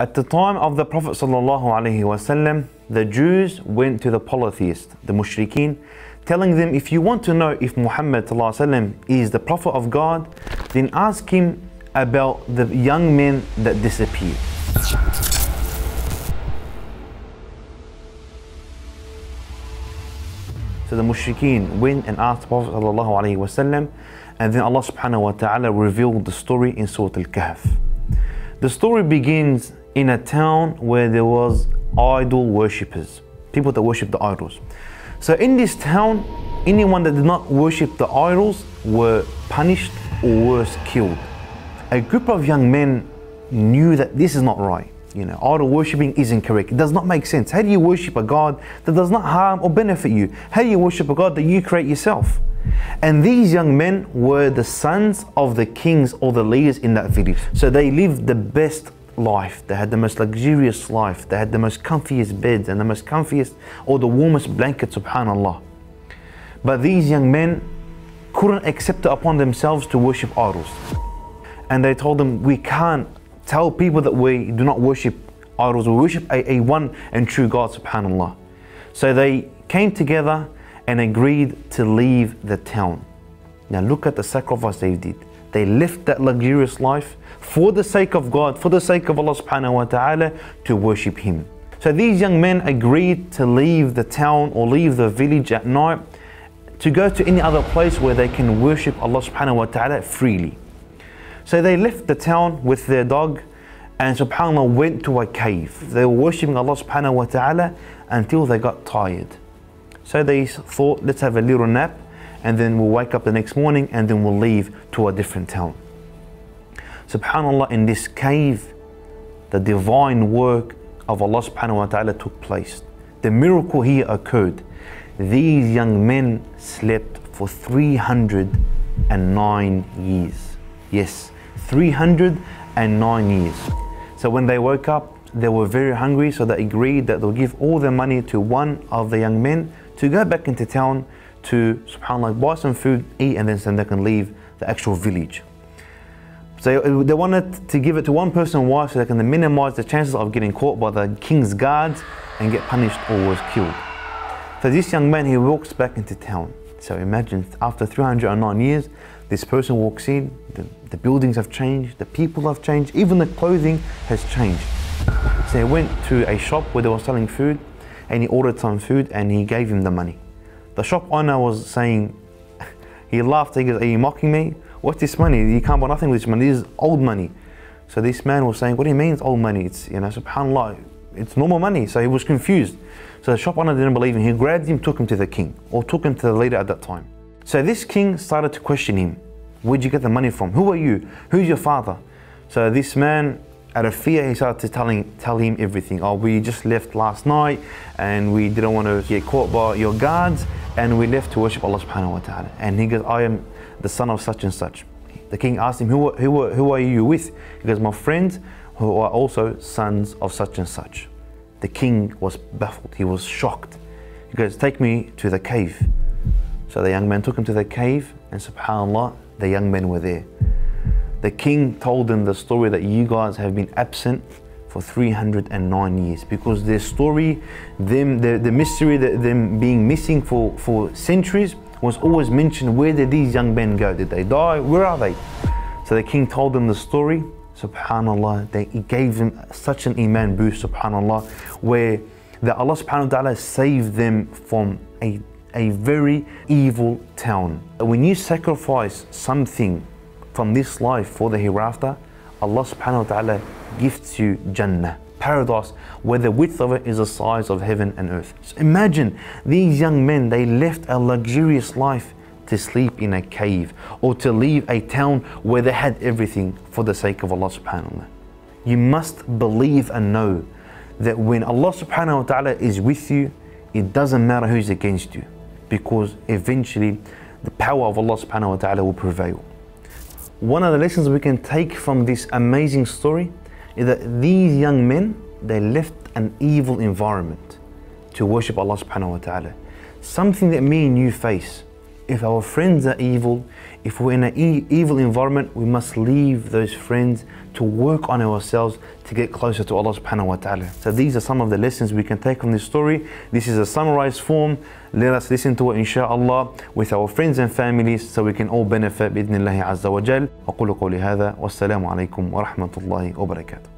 At the time of the Prophet ﷺ, the Jews went to the polytheists, the mushrikeen, telling them if you want to know if Muhammad ﷺ is the Prophet of God, then ask him about the young men that disappeared. So the mushrikeen went and asked the Prophet ﷺ, and then Allah subhanahu wa ta'ala revealed the story in Surah Al-Kahf. The story begins in a town where there was idol worshippers, people that worship the idols. So in this town, anyone that did not worship the idols were punished or worse, killed. A group of young men knew that this is not right. You know, idol worshipping isn't correct. It does not make sense. How do you worship a God that does not harm or benefit you? How do you worship a God that you create yourself? And these young men were the sons of the kings or the leaders in that village. So they lived the best life. They had the most luxurious life. They had the most comfiest beds and the most comfiest or the warmest blankets, subhanAllah. But these young men couldn't accept it upon themselves to worship idols. And they told them, we can't tell people that we do not worship idols. We worship a, a one and true God, subhanAllah. So they came together and agreed to leave the town. Now look at the sacrifice they did. They left that luxurious life for the sake of God, for the sake of Allah subhanahu wa ta'ala, to worship Him. So these young men agreed to leave the town or leave the village at night to go to any other place where they can worship Allah subhanahu wa ta'ala freely. So they left the town with their dog and subhanAllah went to a cave. They were worshipping Allah subhanahu wa ta'ala until they got tired. So they thought, let's have a little nap and then we'll wake up the next morning and then we'll leave to a different town. Subhanallah, in this cave, the divine work of Allah subhanahu wa ta'ala took place. The miracle here occurred. These young men slept for 309 years. Yes, 309 years. So when they woke up, they were very hungry, so they agreed that they'll give all their money to one of the young men to go back into town to, subhanAllah, buy some food, eat, and then, they can leave the actual village. So uh, they wanted to give it to one person wife so they can minimize the chances of getting caught by the king's guards and get punished or was killed. So this young man, he walks back into town. So imagine, after 309 years, this person walks in, the, the buildings have changed, the people have changed, even the clothing has changed. So he went to a shop where they were selling food and he ordered some food and he gave him the money. The shop owner was saying, he laughed, he goes, are you mocking me? What's this money? You can't buy nothing with this money, this is old money. So this man was saying, what do you mean it's old money? It's, you know, subhanAllah, it's normal money. So he was confused. So the shop owner didn't believe him. He grabbed him, took him to the king, or took him to the leader at that time. So this king started to question him. Where'd you get the money from? Who are you? Who's your father? So this man out of fear, he started to telling, tell him everything. Oh, we just left last night and we didn't want to get caught by your guards and we left to worship Allah subhanahu wa ta'ala. And he goes, I am the son of such and such. The king asked him, who, who, who are you with? He goes, my friends who are also sons of such and such. The king was baffled. He was shocked. He goes, take me to the cave. So the young man took him to the cave and subhanAllah, the young men were there the king told them the story that you guys have been absent for 309 years because their story, them, the, the mystery, that them being missing for, for centuries was always mentioned. Where did these young men go? Did they die? Where are they? So the king told them the story. Subhanallah, they, he gave them such an iman boost, subhanallah, where that Allah subhanahu wa ta'ala saved them from a, a very evil town. When you sacrifice something from this life for the hereafter, Allah subhanahu wa ta'ala gifts you Jannah, paradise, where the width of it is the size of heaven and earth. So imagine these young men, they left a luxurious life to sleep in a cave or to leave a town where they had everything for the sake of Allah subhanahu wa ta'ala. You must believe and know that when Allah subhanahu wa ta'ala is with you, it doesn't matter who's against you because eventually the power of Allah subhanahu wa ta'ala will prevail. One of the lessons we can take from this amazing story is that these young men, they left an evil environment to worship Allah subhanahu wa ta'ala. Something that me and you face. if our friends are evil, if we're in an e- evil environment, we must leave those friends to work on ourselves to get closer to Allah subhanahu wa ta'ala. So these are some of the lessons we can take from this story. This is a summarized form. Let us listen to it inshallah with our friends and families so we can all benefit بإذن الله عز وجل. أقول قولي هذا والسلام عليكم ورحمة الله وبركاته.